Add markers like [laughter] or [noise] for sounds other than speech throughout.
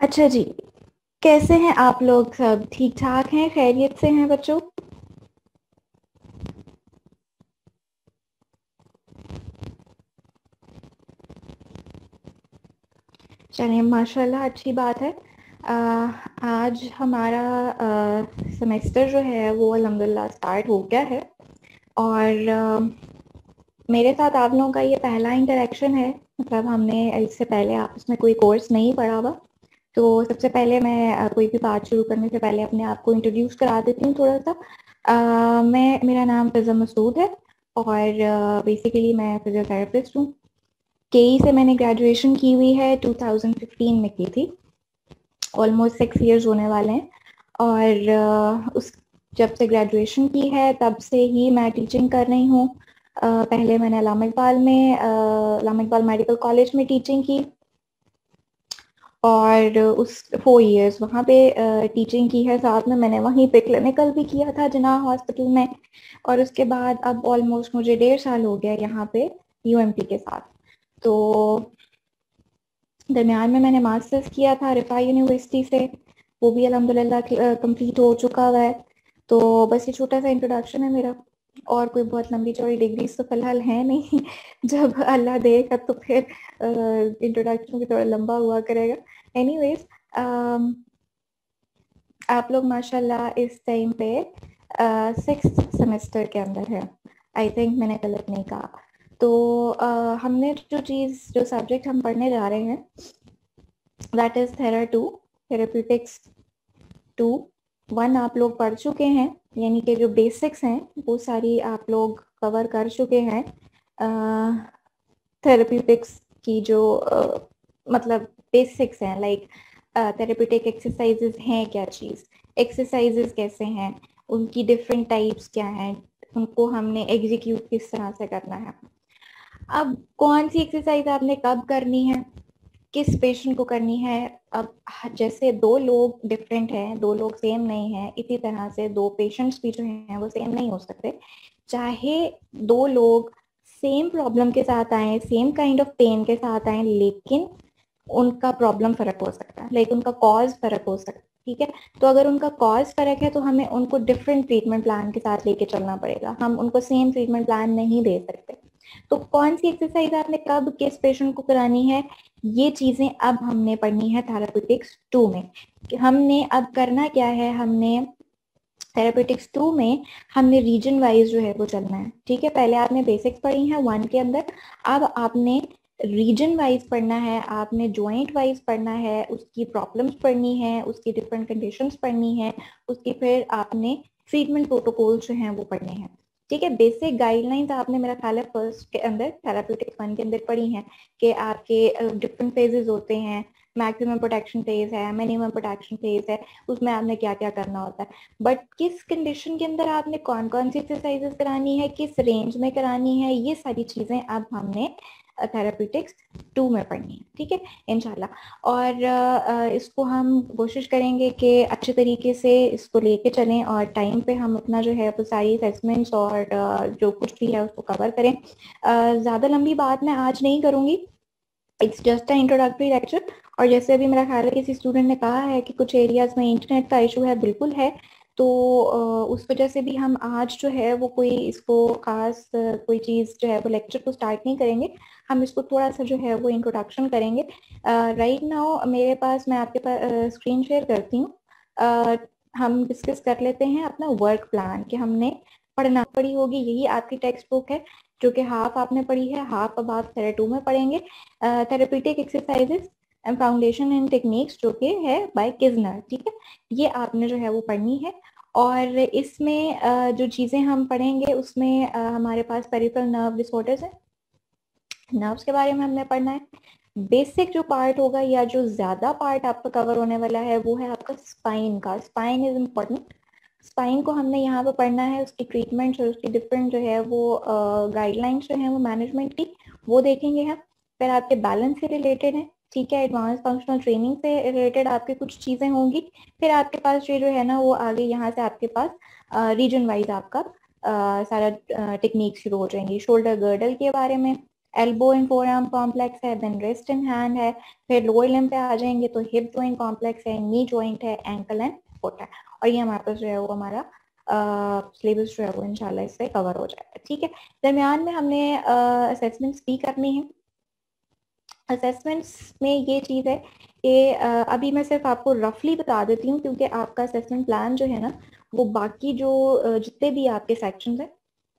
अच्छा जी। कैसे हैं आप लोग? सब ठीक ठाक हैं? खैरियत से हैं बच्चों? चलिए माशाल्लाह अच्छी बात है। आ, आज हमारा आ, सेमेस्टर जो है वो अलहमदिल्ला स्टार्ट हो गया है। और आ, मेरे साथ आप लोगों का ये पहला इंटरेक्शन है। मतलब हमने इससे पहले आपस में कोई कोर्स नहीं पढ़ा हुआ। तो सबसे पहले मैं कोई भी बात शुरू करने से पहले अपने आप को इंट्रोड्यूस करा देती हूँ थोड़ा सा आ, मैं मेरा नाम फिजा मसूद है और बेसिकली मैं फिजियोथेरेपिस्ट हूँ। के से मैंने ग्रेजुएशन की हुई है 2015 में की थी। ऑलमोस्ट सिक्स इयर्स होने वाले हैं और उस जब से ग्रेजुएशन की है तब से ही मैं टीचिंग कर रही हूँ। पहले मैंने अलामा इकबाल में अलामा इकबाल मेडिकल कॉलेज में टीचिंग की। और उस फोर इयर्स वहाँ पे टीचिंग की है, साथ में मैंने वहीं पे क्लिनिकल भी किया था, जना हॉस्पिटल में। और उसके बाद अब ऑलमोस्ट मुझे डेढ़ साल हो गया यहाँ पे यूएमपी के साथ। तो दरमियान में मैंने मास्टर्स किया था रिफा यूनिवर्सिटी से। वो भी अलहमदिल्ला कंप्लीट हो चुका हुआ है। तो बस ये छोटा सा इंट्रोडक्शन है मेरा। और कोई बहुत लंबी चौड़ी डिग्री तो फ़िलहाल है नहीं। [laughs] जब अल्लाह देगा तो फिर इंट्रोडक्शन भी थोड़ा लंबा हुआ करेगा। एनीवेज आप लोग माशाल्लाह इस टाइम पे सिक्स सेमेस्टर के अंदर है। आई थिंक मैंने गलत नहीं कहा। तो uh, हमने जो चीज़ जो सब्जेक्ट हम पढ़ने जा रहे हैं that is thera two therapeutics two one आप लोग पढ़ चुके हैं यानी कि जो बेसिक्स हैं वो सारी आप लोग कवर कर चुके हैं। थेरेप्यूटिक्स की जो uh, मतलब बेसिक्स हैं लाइक थेरेप्यूटिक एक्सरसाइजेज हैं क्या चीज़? एक्सरसाइजेज कैसे हैं? उनकी डिफरेंट टाइप्स क्या हैं? उनको हमने एग्जीक्यूट किस तरह से करना है? अब कौन सी एक्सरसाइज आपने कब करनी है? किस पेशेंट को करनी है? अब जैसे दो लोग डिफरेंट हैं, दो लोग सेम नहीं हैं, इसी तरह से दो पेशेंट्स भी जो हैं, वो सेम नहीं हो सकते। चाहे दो लोग सेम प्रॉब्लम के साथ आए सेम काइंड ऑफ़ पेन के साथ आए, लेकिन उनका प्रॉब्लम फ़र्क हो सकता है लाइक उनका कॉज फ़र्क हो सकता है, ठीक है? तो अगर उनका कॉज फ़र्क है तो हमें उनको डिफरेंट ट्रीटमेंट प्लान के साथ लेके चलना पड़ेगा। हम उनको सेम ट्रीटमेंट प्लान नहीं दे सकते। तो कौन सी एक्सरसाइज आपने कब किस पेशेंट को करानी है? ये चीज़ें अब हमने पढ़नी है थेरापेटिक्स टू में। हमने अब करना क्या है? हमने थेरापेटिक्स टू में हमने रीजन वाइज जो है वो चलना है। ठीक है? पहले आपने बेसिक्स पढ़ी है वन के अंदर। अब आपने रीजन वाइज पढ़ना है, आपने ज्वाइंट वाइज पढ़ना है, उसकी प्रॉब्लम्स पढ़नी है, उसकी डिफरेंट कंडीशंस पढ़नी है, उसकी फिर आपने ट्रीटमेंट प्रोटोकॉल जो हैं वो पढ़ने हैं। ठीक है बेसिक गाइडलाइंस आपने मेरा ख्याल है फ़र्स्ट के अंदर थेरापेटिक वन के अंदर पढ़ी हैं कि आपके डिफरेंट फेजेस होते हैं मैक्सिमम प्रोटेक्शन फ़ेज़ है मिनिमम प्रोटेक्शन फ़ेज़ है, उसमें आपने क्या क्या करना होता है। बट किस कंडीशन के अंदर आपने कौन कौन सी एक्सरसाइजेस करानी है, किस रेंज में करानी है, ये सारी चीज़ें अब हमने थेरापीटिक्स टू में पढ़नी है, ठीक है? इनशाला और इसको हम कोशिश करेंगे कि अच्छे तरीके से इसको लेके चलें और टाइम पे हम अपना जो है, वो सारी असेसमेंट्स और जो कुछ भी है उसको कवर करें। ज़्यादा लंबी बात मैं आज नहीं करूँगी। It's just a introductory lecture और जैसे अभी मेरा ख्याल है किसी स्टूडेंट ने कहा है कि कुछ एरियाज़ में इंटरनेट का इशू है, बिल्कुल है। तो उस वजह से भी हम आज जो है, वो कोई इसको खास, कोई चीज़ जो है, वो लेक्चर को स्टार्ट नहीं करेंगे। हम इसको थोड़ा सा जो है वो इंट्रोडक्शन करेंगे। राइट uh, नाउ right मेरे पास मैं आपके पास स्क्रीन शेयर करती हूँ। uh, हम डिस्कस कर लेते हैं अपना वर्क प्लान कि हमने पढ़ना पड़ी होगी यही आपकी टेक्स्ट बुक है जो कि हाफ़ आपने पढ़ी है हाफ़ अब आप थेरे टू में पढ़ेंगे। Therapeutic exercises and foundation and techniques जो कि है बाय किजनर ठीक है? ये आपने जो है वो पढ़नी है। और इसमें जो चीज़ें हम पढ़ेंगे उसमें हमारे पास पेरिफेरल नर्व डिसऑर्डर्स है। नर्व्स के बारे में हमने पढ़ना है। बेसिक जो पार्ट होगा या जो ज़्यादा पार्ट आपका कवर होने वाला है वो है आपका स्पाइन का। स्पाइन इज़ इम्पोर्टेंट स्पाइन को हमने यहाँ पर पढ़ना है उसकी ट्रीटमेंट और उसकी डिफरेंट जो है वो गाइडलाइंस जो है वो मैनेजमेंट की वो देखेंगे हम। फिर आपके बैलेंस से रिलेटेड है ठीक है एडवांस फंक्शनल ट्रेनिंग से रिलेटेड आपके कुछ चीज़ें होंगी। फिर आपके पास ये जो है ना वो आगे यहाँ से आपके पास रीजन वाइज आपका आ, सारा टेक्निक शुरू हो जाएँगी। शोल्डर गर्डल के बारे में elbow in forearm complex है देन रेस्ट इन हैंड है, फिर लोअर लिम पे आ जाएँगे तो हिप जॉइंट कॉम्प्लेक्स है नी जॉइंट है एंकल एंड फुट है। और ये हमारे पास जो है वो हमारा सिलेबस जो है वो इनशाला इससे कवर हो जाएगा, ठीक है? दरमियान में हमने असेसमेंट्स भी करनी है। असेसमेंट्स में ये चीज़ है कि अभी मैं सिर्फ़ आपको रफली बता देती हूँ, क्योंकि आपका असेसमेंट प्लान जो है ना, वो बाकी जो जितने भी आपके सेक्शन हैं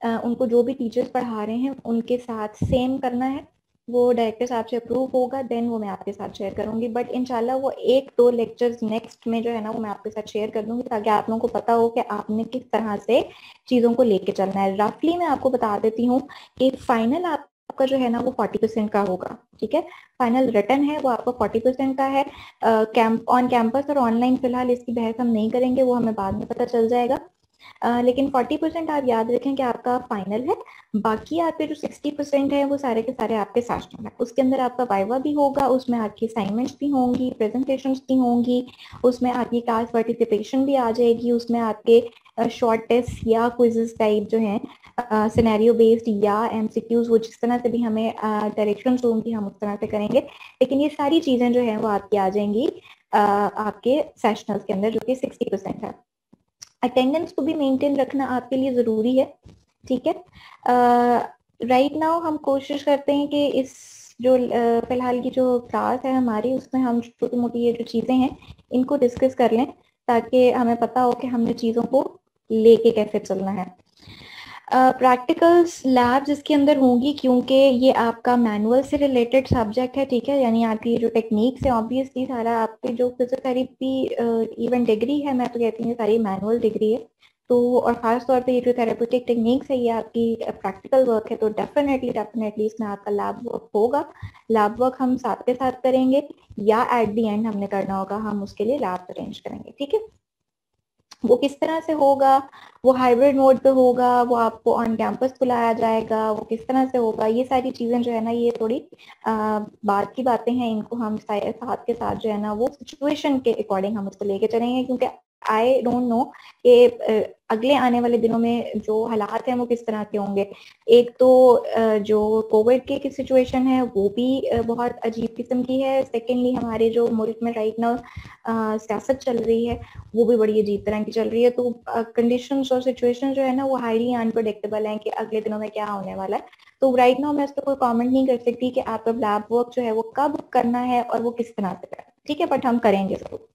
उनको जो भी टीचर्स पढ़ा रहे हैं, उनके साथ सेम करना है। वो डायरेक्टर साहब से अप्रूव होगा देन वो मैं आपके साथ शेयर करूँगी। बट इनशाला वो एक दो लेक्चर्स नेक्स्ट में जो है ना, वो मैं आपके साथ शेयर कर दूँगी, ताकि आप लोगों को पता हो कि आपने किस तरह से चीज़ों को लेके चलना है। रफली मैं आपको बता देती हूँ कि फाइनल आप आपका जो है ना, वो फोर्टी परसेंट का होगा, ठीक है? फाइनल रिटर्न है, वो आपका फोर्टी परसेंट का है। कैंप ऑन कैंपस और ऑनलाइन फ़िलहाल इसकी बहस हम नहीं करेंगे, वो हमें बाद में पता चल जाएगा। लेकिन 40 परसेंट आप याद रखें कि आपका फाइनल है बाकी आपके जो 60 परसेंट है वो सारे के सारे आपके सेशनल है। उसके अंदर आपका वाइवा भी होगा उसमें आपकी असाइनमेंट्स भी होंगी प्रेजेंटेशंस भी होंगी उसमें आपकी क्लास पार्टिसिपेशन भी आ जाएगी उसमें आपके शॉर्ट टेस्ट या क्विजेस टाइप जो हैं सिनेरियो बेस्ड या एमसीक्यूज वो जिस तरह से भी हमें डायरेक्शन uh, होंगी हम उस तरह से करेंगे। लेकिन ये सारी चीज़ें जो है वो आपकी आ जाएँगी uh, आपके सेशनल्स के अंदर जो कि सिक्सटी परसेंट है। अटेंडेंस को भी मेंटेन रखना आपके लिए ज़रूरी है ठीक है? राइट uh, नाउ right हम कोशिश करते हैं कि इस जो uh, फ़िलहाल की जो क्लास है हमारी उसमें हम छोटी मोटी ये जो चीज़ें हैं इनको डिस्कस कर लें ताकि हमें पता हो कि हमने चीज़ों को लेके कैसे चलना है। प्रैक्टिकल्स uh, लैब जिसके अंदर होंगी क्योंकि ये आपका मैनुअल से रिलेटेड सब्जेक्ट है ठीक है? यानी आपकी जो टेक्निक्स है ऑब्वियसली सारा आपकी जो फिजियोथेरेपी इवन डिग्री है मैं तो कहती हूँ सारी मैनुअल डिग्री है। तो और ख़ास तौर पे ये जो थेरेपेटिक टेक्निक्स है ये आपकी प्रैक्टिकल वर्क है तो डेफिनेटली डेफिनेटली इसमें आपका लैब वर्क होगा। लैब वर्क हम साथ के साथ करेंगे या एट दी एंड हमने करना होगा हम उसके लिए लैब अरेंज करेंगे ठीक है? वो किस तरह से होगा? वो हाइब्रिड मोड पे होगा? वो आपको ऑन कैंपस बुलाया जाएगा? वो किस तरह से होगा? ये सारी चीज़ें जो है ना, ये थोड़ी बात की बातें हैं। इनको हम साथ के साथ जो है ना, वो सिचुएशन के अकॉर्डिंग हम उसको लेके चलेंगे। क्योंकि आई डोंट नो कि अगले आने वाले दिनों में जो हालात हैं वो किस तरह के होंगे। एक तो जो कोविड की सिचुएशन है, वो भी बहुत अजीब किस्म की है। सेकेंडली हमारे जो मुल्क में राइट नाउ सियासत चल रही है, वो भी बड़ी अजीब तरह की चल रही है। तो कंडीशन और सिचुएशन जो है ना, वो हाईली अनप्रडिक्टेबल है कि अगले दिनों में क्या होने वाला है। तो राइट नाउ मैं इस पर कोई कॉमेंट नहीं कर सकती कि आपका लैब वर्क जो है वो कब करना है और वो किस तरह से करना ठीक है बट हम करेंगे ज़रूर।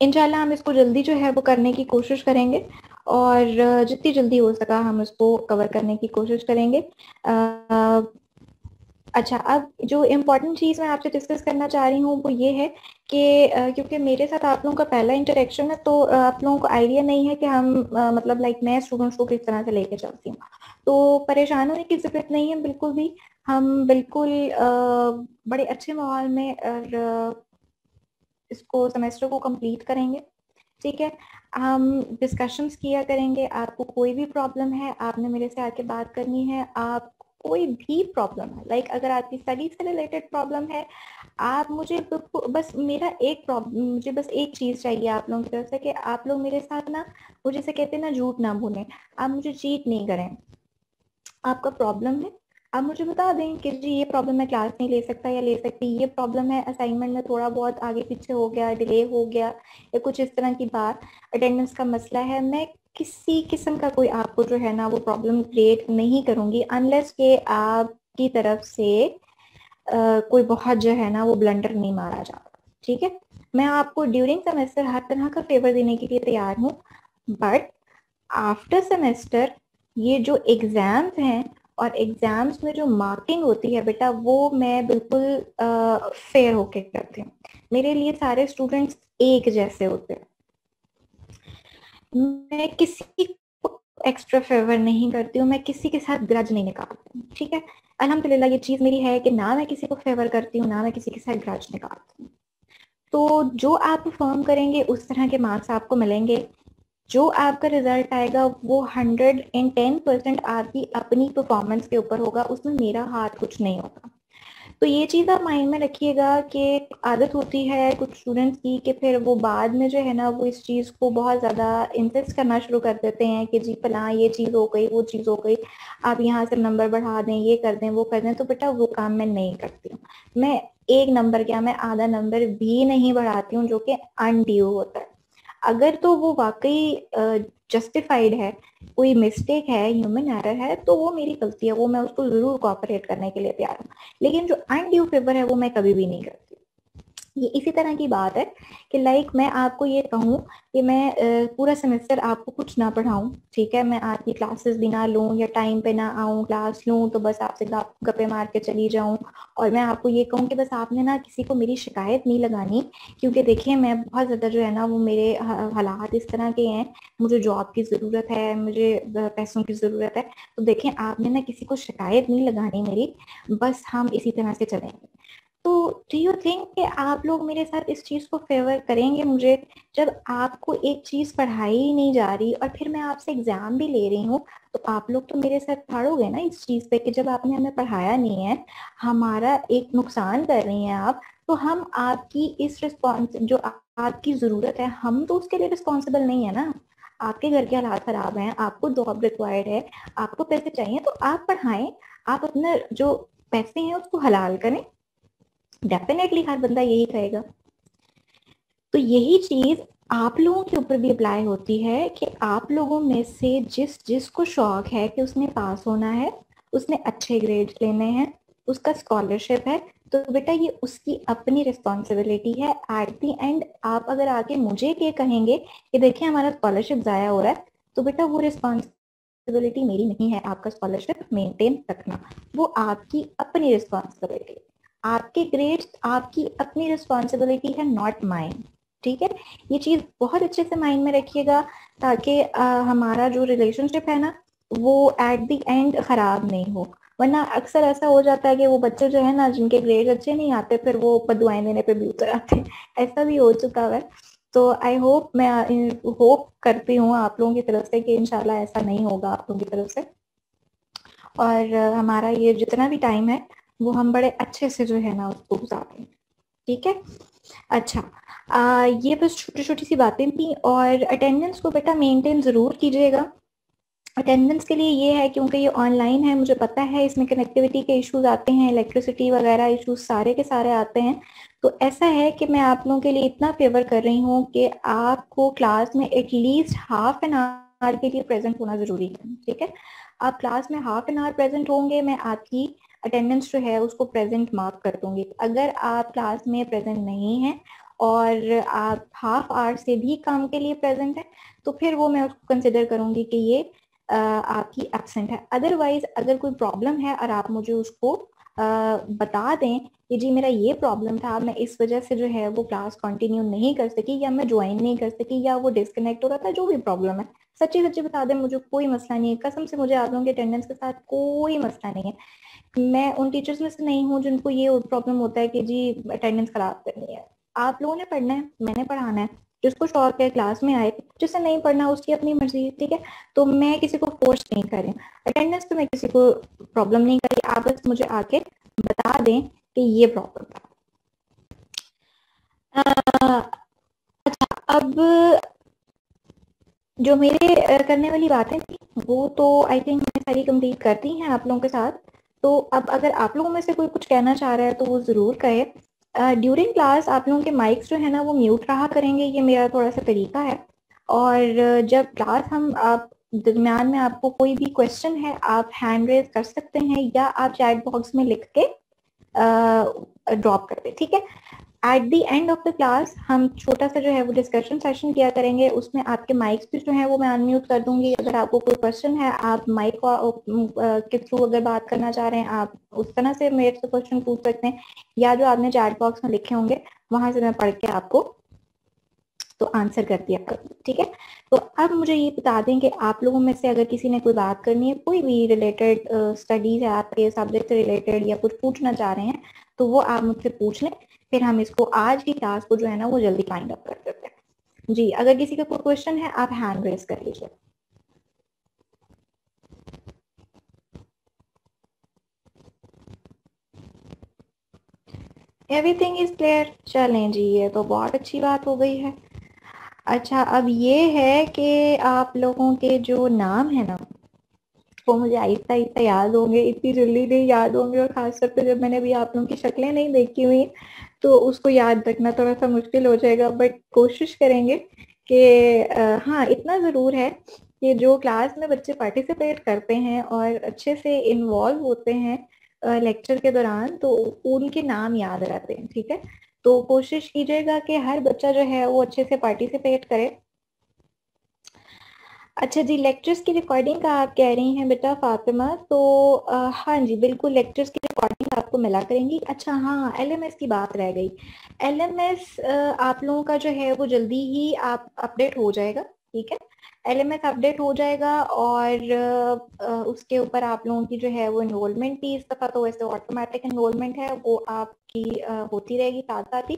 इनशाला हम इसको जल्दी जो है वो करने की कोशिश करेंगे और जितनी जल्दी हो सका हम इसको कवर करने की कोशिश करेंगे। आ, अच्छा अब जो इम्पोर्टेंट चीज़ मैं आपसे डिस्कस करना चाह रही हूँ वो ये है कि क्योंकि मेरे साथ आप लोगों का पहला इंटरेक्शन है तो आप लोगों को आइडिया नहीं है कि हम आ, मतलब लाइक मैं स्टूडेंट्स को किस तरह से लेके चलती हूँ। तो परेशान होने की ज़रूरत नहीं है बिल्कुल भी। हम बिल्कुल आ, बड़े अच्छे माहौल में और इसको सेमेस्टर को कंप्लीट करेंगे ठीक है? हम डिस्कशंस किया करेंगे आपको कोई भी प्रॉब्लम है आपने मेरे से आके बात करनी है आप कोई भी प्रॉब्लम है लाइक like, अगर आपकी स्टडी से रिलेटेड प्रॉब्लम है आप मुझे बस मेरा एक प्रॉब्लम मुझे बस एक चीज़ चाहिए आप लोगों की तरफ़ से कि आप लोग मेरे साथ ना मुझे जैसे कहते ना झूठ ना भूलें आप मुझे चीट नहीं करें। आपका प्रॉब्लम है आप मुझे बता दें कि जी ये प्रॉब्लम मैं क्लास नहीं ले सकता या ले सकती ये प्रॉब्लम है असाइनमेंट में थोड़ा बहुत आगे पीछे हो गया डिले हो गया या कुछ इस तरह की बात अटेंडेंस का मसला है। मैं किसी किस्म का कोई आपको जो है ना वो प्रॉब्लम क्रिएट नहीं करूँगी अनलेस के आपकी तरफ़ से आ, कोई बहुत जो है ना वो ब्लंडर नहीं मारा जाता ठीक है? मैं आपको ड्यूरिंग सेमेस्टर हर तरह का फेवर देने के लिए तैयार हूँ बट आफ्टर सेमेस्टर ये जो एग्ज़ाम्स हैं और एग्ज़ाम्स में जो मार्किंग होती है बेटा, वो मैं बिल्कुल फेयर होके करती हूँ। मेरे लिए सारे स्टूडेंट्स एक जैसे होते हैं। मैं किसी को एक्स्ट्रा फेवर नहीं करती हूँ, मैं किसी के साथ ग्रज नहीं निकालती हूँ, ठीक है? अल्हम्दुलिल्लाह, ये चीज़ मेरी है कि ना मैं किसी को फेवर करती हूँ, ना मैं किसी के साथ ग्रज निकालती हूँ। तो जो आप परफॉर्म करेंगे, उस तरह के मार्क्स आपको मिलेंगे। जो आपका रिज़ल्ट आएगा, वो हंड्रेड एंड टेन परसेंट आपकी अपनी परफॉर्मेंस के ऊपर होगा, उसमें मेरा हाथ कुछ नहीं होगा। तो ये चीज़ आप माइंड में रखिएगा कि आदत होती है कुछ स्टूडेंट्स की कि फिर वो बाद में जो है ना, वो इस चीज़ को बहुत ज़्यादा इंसिस्ट करना शुरू कर देते हैं कि जी फला ये चीज़ हो गई, वो चीज़ हो गई, आप यहाँ से नंबर बढ़ा दें, ये कर दें, वो कर दें। तो बेटा वो काम मैं नहीं करती हूँ। मैं एक नंबर क्या, मैं आधा नंबर भी नहीं बढ़ाती हूँ जो कि अनड्यू होता है। अगर तो वो वाकई जस्टिफाइड है, कोई मिस्टेक है ह्यूमन एरर है तो वो मेरी गलती है, वो मैं उसको ज़रूर कॉपरेट करने के लिए तैयार हूँ। लेकिन जो अनड्यू फेवर है, वो मैं कभी भी नहीं करती। ये इसी तरह की बात है कि लाइक मैं आपको ये कहूँ कि मैं पूरा सेमेस्टर आपको कुछ ना पढ़ाऊँ, ठीक है? मैं आपकी क्लासेस भी ना लूँ या टाइम पे ना आऊँ क्लास लूँ तो बस आपसे गप्पे मार के चली जाऊँ। और मैं आपको ये कहूँ कि बस आपने ना किसी को मेरी शिकायत नहीं लगानी, क्योंकि देखिए मैं बहुत ज़्यादा जो है ना वो मेरे हालात इस तरह के हैं। मुझे जॉब की ज़रूरत है, मुझे पैसों की ज़रूरत है। तो देखें आपने ना किसी को शिकायत नहीं लगानी मेरी, बस हम इसी तरह से चलेंगे। तो डू यू थिंक कि आप लोग मेरे साथ इस चीज़ को फेवर करेंगे? मुझे जब आपको एक चीज़ पढ़ाई ही नहीं जा रही और फिर मैं आपसे एग्ज़ाम भी ले रही हूँ तो आप लोग तो मेरे साथ पढ़ोगे ना इस चीज़ पे कि जब आपने हमें पढ़ाया नहीं है, हमारा एक नुकसान कर रही हैं आप तो हम आपकी इस रिस्पॉन्स जो आपकी ज़रूरत है, हम तो उसके लिए रिस्पॉन्सिबल नहीं है ना। आपके घर के हालात खराब हैं, आपको जॉब रिक्वायर्ड है, आपको पैसे चाहिए तो आप पढ़ाएँ, आप अपना जो पैसे हैं उसको हलाल करें। डेफिनेटली हर बंदा यही कहेगा। तो यही चीज़ आप लोगों के ऊपर भी अप्लाई होती है कि आप लोगों में से जिस, जिसको शौक है कि उसने पास होना है, उसने अच्छे ग्रेड लेने हैं, उसका स्कॉलरशिप है तो बेटा ये उसकी अपनी रिस्पॉन्सिबिलिटी है। एट दी एंड आप अगर आके मुझे के कहेंगे कि देखिए हमारा स्कॉलरशिप ज़ाया हो रहा है तो बेटा वो रिस्पॉन्सिबिलिटी मेरी नहीं है, आपका स्कॉलरशिप मेंटेन रखना। वो आपकी अपनी रिस्पॉन्सिबिलिटी आपके ग्रेड्स आपकी अपनी रिस्पॉन्सिबिलिटी है नॉट माइंड ठीक है? ये चीज़ बहुत अच्छे से माइंड में रखिएगा ताकि हमारा जो रिलेशनशिप है ना, वो एट द एंड खराब नहीं हो। वरना अक्सर ऐसा हो जाता है कि वो बच्चे जो है ना, जिनके ग्रेड अच्छे नहीं आते, फिर वो दुआएँ देने पे भी उतर आते [laughs] ऐसा भी हो चुका है। तो आई होप मैं होप करती हूँ आप लोगों की तरफ़ से कि इनशाला ऐसा नहीं होगा आप लोगों की तरफ़ से। और हमारा ये जितना भी टाइम है वो हम बड़े अच्छे से जो है ना उसको गुजारें ठीक है? अच्छा आ, ये बस छोटी छोटी सी बातें थी और अटेंडेंस को बेटा मेंटेन ज़रूर कीजिएगा। अटेंडेंस के लिए ये है क्योंकि ये ऑनलाइन है मुझे पता है इसमें कनेक्टिविटी के इश्यूज़ आते हैं इलेक्ट्रिसिटी वगैरह इश्यूज़ सारे के सारे आते हैं। तो ऐसा है कि मैं आप लोगों के लिए इतना फेवर कर रही हूँ कि आपको क्लास में एटलीस्ट हाफ़ एन आवर के लिए प्रेजेंट होना ज़रूरी है। ठीक है? आप क्लास में हाफ़ एन आवर प्रेजेंट होंगे मैं आपकी अटेंडेंस जो है उसको प्रेजेंट मार्क कर दूँगी। अगर आप क्लास में प्रेजेंट नहीं है और आप हाफ़ आवर से भी काम के लिए प्रेजेंट है तो फिर वो मैं उसको कंसिडर करूँगी कि ये आपकी एबसेंट है। अदरवाइज़ अगर कोई प्रॉब्लम है और आप मुझे उसको आ, बता दें कि जी मेरा ये प्रॉब्लम था मैं इस वजह से जो है वो क्लास कंटिन्यू नहीं कर सकी या मैं ज्वाइन नहीं कर सकी या वो डिस्कनेक्ट हो रहा था जो भी प्रॉब्लम है। सच्ची सच्ची बता दें मुझे कोई मसला नहीं है। कसम से मुझे आप लोगों के अटेंडेंस के साथ कोई मसला नहीं है। मैं उन टीचर्स में से नहीं हूँ जिनको ये प्रॉब्लम होता है कि जी अटेंडेंस खराब करनी है। आप लोगों ने पढ़ना है, मैंने पढ़ाना है। जिसको शौक है क्लास में आए जिसे नहीं पढ़ना, उसकी अपनी मर्ज़ी है, ठीक है? तो मैं किसी को फोर्स नहीं कर अटेंडेंस पे मैं किसी को प्रॉब्लम नहीं करी आप बस मुझे आके बता दें कि ये प्रॉब्लम था। अच्छा अब जो मेरे करने वाली बातें थी वो तो आई थिंक मैं सारी कंप्लीट करती हैं आप लोगों के साथ। तो अब अगर आप लोगों में से कोई कुछ कहना चाह रहा है तो वो ज़रूर कहे। ड्यूरिंग क्लास आप लोगों के माइक्स जो है ना, वो म्यूट रहा करेंगे, ये मेरा थोड़ा सा तरीका है। और जब क्लास हम, आप दरम्यान में आपको कोई भी क्वेश्चन है, आप हैंड रेज कर सकते हैं या आप चैट बॉक्स में लिख के ड्रॉप कर दे, ठीक है? At the end of the class हम छोटा सा जो है वो डिस्कशन सेशन किया करेंगे। उसमें आपके माइक्स भी जो है वो मैं अनम्यूट कर दूँगी। अगर आपको कोई क्वेश्चन है, आप माइक के थ्रू अगर बात करना चाह रहे हैं, आप उस तरह से मेरे से क्वेश्चन पूछ सकते हैं। या जो आपने चैट बॉक्स में लिखे होंगे, वहाँ से मैं पढ़ के आपको तो आंसर कर दिया करूँ ठीक है? तो अब मुझे ये बता दें कि आप लोगों में से अगर किसी ने कोई बात करनी है, कोई भी रिलेटेड स्टडीज़ है, आपके सब्जेक्ट से रिलेटेड या कुछ पूछना चाह रहे हैं तो वो आप मुझसे पूछ लें। फिर हम इसको आज की क्लास को जो है ना, वो जल्दी फाइंड अप कर देते हैं। जी, अगर किसी का कोई क्वेश्चन है, आप हैंड रेस कर लीजिए। एवरीथिंग इज़ क्लियर चलें जी, ये तो बहुत अच्छी बात हो गई है। अच्छा अब ये है कि आप लोगों के जो नाम है ना वो मुझे आहिस्ता आहिस्ता याद होंगे, इतनी जल्दी नहीं याद होंगे। और खासतौर पर जब मैंने अभी आप लोगों की शक्लें नहीं देखी हुई तो उसको याद रखना थोड़ा सा मुश्किल हो जाएगा। बट कोशिश करेंगे कि हाँ इतना ज़रूर है कि जो क्लास में बच्चे पार्टिसिपेट करते हैं और अच्छे से इन्वॉल्व होते हैं लेक्चर के दौरान तो उनके नाम याद रहते हैं, ठीक है? तो कोशिश कीजिएगा कि हर बच्चा जो है वो अच्छे से पार्टिसिपेट करे। अच्छा जी लेक्चर्स की रिकॉर्डिंग का आप कह रही हैं बेटा फातिमा तो आ, हाँ जी बिल्कुल लेक्चर्स की रिकॉर्डिंग आपको मिला करेंगी। अच्छा हाँ एलएमएस की बात रह गई। एलएमएस आप लोगों का जो है वो जल्दी ही आप अपडेट हो जाएगा ठीक है? एलएमएस अपडेट हो जाएगा और आ, उसके ऊपर आप लोगों की जो है वो इनरोलमेंट भी इस दफ़ा तो वैसे ऑटोमेटिक इनरोलमेंट है वो आपकी आ, होती रहेगी साथ साथ ही।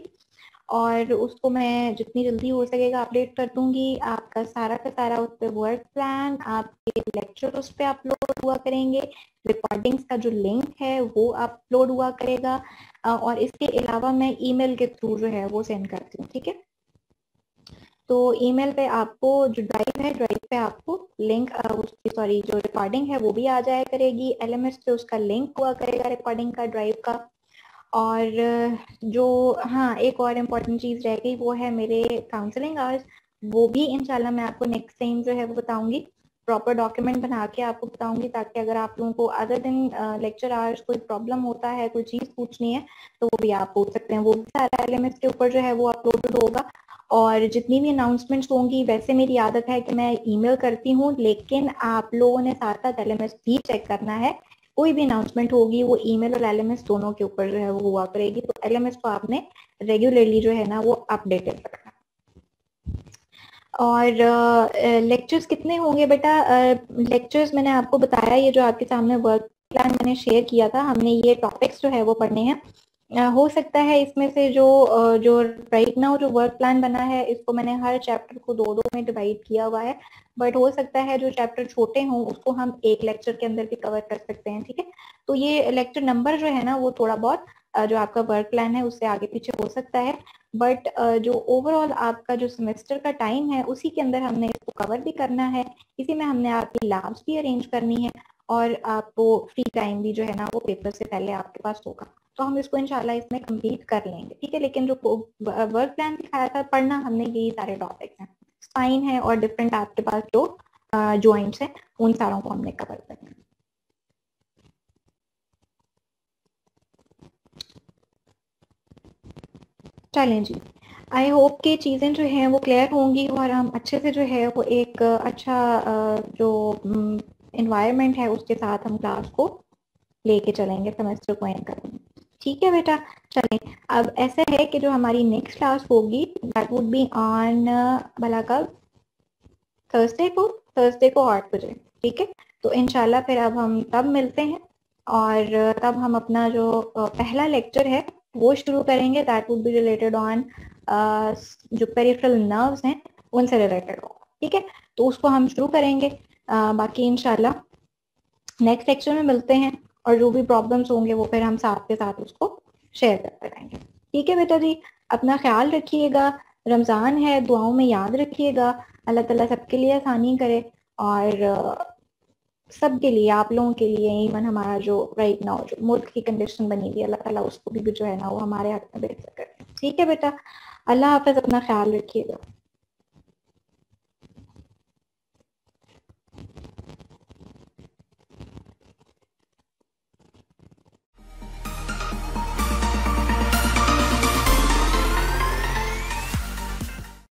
और उसको मैं जितनी जल्दी हो सकेगा अपडेट कर दूँगी। आपका सारा का सारा उस पर वर्क प्लान आपके लेक्चर उस पर अपलोड हुआ करेंगे। रिकॉर्डिंग्स का जो लिंक है, वो अपलोड हुआ करेगा। और इसके अलावा मैं ईमेल के थ्रू जो है, वो सेंड करती हूँ, ठीक है? तो ईमेल पे आपको जो ड्राइव है ड्राइव पे आपको लिंक उसकी सॉरी जो रिकॉर्डिंग है, वो भी आ जाया करेगी। एलएमएस पे उसका लिंक हुआ करेगा रिकॉर्डिंग का ड्राइव का। और, जो हाँ एक और इम्पोर्टेंट चीज़ रह गई, वो है मेरे काउंसलिंग आवर्स वो भी इंशाल्लाह मैं आपको नेक्स्ट टाइम जो है वो बताऊँगी। प्रॉपर डॉक्यूमेंट बना के आपको बताऊँगी, ताकि अगर आप लोगों को अदर दिन लेक्चर आवर्स कोई प्रॉब्लम होता है, कोई चीज़ पूछनी है तो वो भी आप पूछ सकते हैं। वो भी सारा एल के ऊपर जो है वो अपलोडेड होगा। और जितनी भी अनाउंसमेंट्स होंगी, वैसे मेरी आदत है कि मैं ईमेल करती हूँ, लेकिन आप लोगों ने साथ साथ एल भी चेक करना है। कोई भी अनाउंसमेंट होगी वो ईमेल और एलएमएस दोनों के ऊपर जो है वो हुआ करेगी। तो एलएमएस को आपने रेगुलरली जो है ना वो अपडेटेड रखना और लेक्चर्स uh, कितने होंगे बेटा? लेक्चर्स uh, मैंने आपको बताया ये जो आपके सामने वर्क प्लान मैंने शेयर किया था हमने ये टॉपिक्स जो है वो पढ़ने हैं। हो सकता है इसमें से जो जो राइट नाउ जो वर्क प्लान बना है, इसको मैंने हर चैप्टर को दो दो में डिवाइड किया हुआ है। बट हो सकता है जो चैप्टर छोटे हों, उसको हम एक लेक्चर के अंदर भी कवर कर सकते हैं, ठीक है? तो ये लेक्चर नंबर जो है ना, वो थोड़ा बहुत जो आपका वर्क प्लान है, उससे आगे पीछे हो सकता है। बट जो ओवरऑल आपका जो सेमेस्टर का टाइम है, उसी के अंदर हमने इसको कवर भी करना है। इसी में हमने आपकी लैब्स भी अरेंज करनी है। और आपको फ्री टाइम भी जो है ना, वो पेपर से पहले आपके पास होगा। तो हम इसको इनशाला इसमें कंप्लीट कर लेंगे, ठीक है? लेकिन जो वर्क प्लान दिखाया था, पढ़ना हमने यही सारे टॉपिक्स हैं। स्पाइन है और डिफरेंट आपके पास जो ज्वाइंट्स हैं, उन सारों को हमने कवर करना है चलें जी। आई होप कि चीज़ें जो हैं वो क्लियर होंगी और हम अच्छे से जो है वो एक अच्छा जो इन्वायरमेंट है, उसके साथ हम क्लास को लेके चलेंगे सेमेस्टर को एंड करेंगे। ठीक है बेटा? चलें। अब ऐसा है कि जो हमारी नेक्स्ट क्लास होगी दैट वुड बी ऑन भला कब? थर्सडे को? थर्सडे को आठ बजे। ठीक है? तो इनशाला फिर अब हम तब मिलते हैं और तब हम अपना जो पहला लेक्चर है, वो शुरू करेंगे। That would be related on जो पेरिफेरल नर्व्स हैं, उनसे रिलेटेड होगा। ठीक है? तो उसको हम शुरू करेंगे। बाकी इनशाला नेक्स्ट लेक्चर में मिलते हैं और जो भी प्रॉब्लम्स होंगे वो फिर हम साथ के साथ उसको शेयर करते रहेंगे। ठीक है बेटा जी? अपना ख्याल रखिएगा। रमज़ान है, दुआओं में याद रखिएगा। अल्लाह ताला सबके लिए आसानी करे और सबके लिए, आप लोगों के लिए इवन हमारा जो राइट नाउ जो मुल्क की कंडीशन बनी हुई अल्लाह ताला उसको भी जो है ना, वो हमारे हाथ में बेहतर करे। ठीक है बेटा? अल्लाह हाफिज, अपना ख्याल रखिएगा।